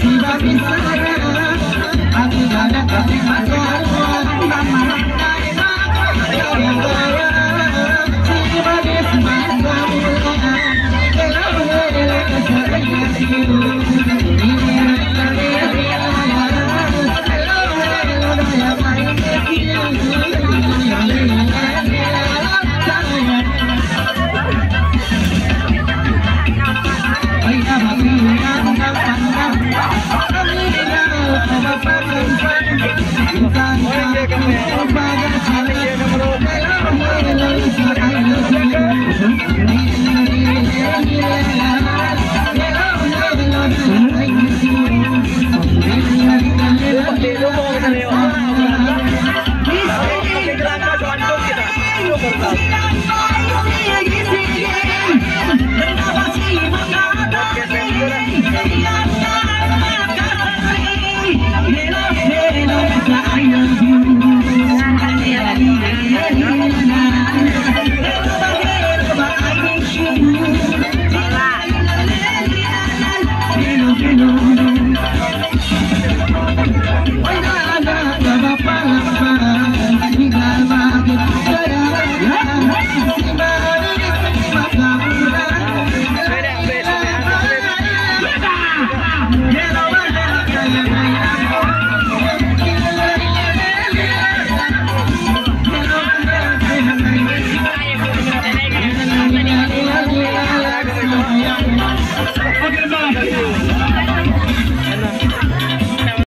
Viva, viva. chega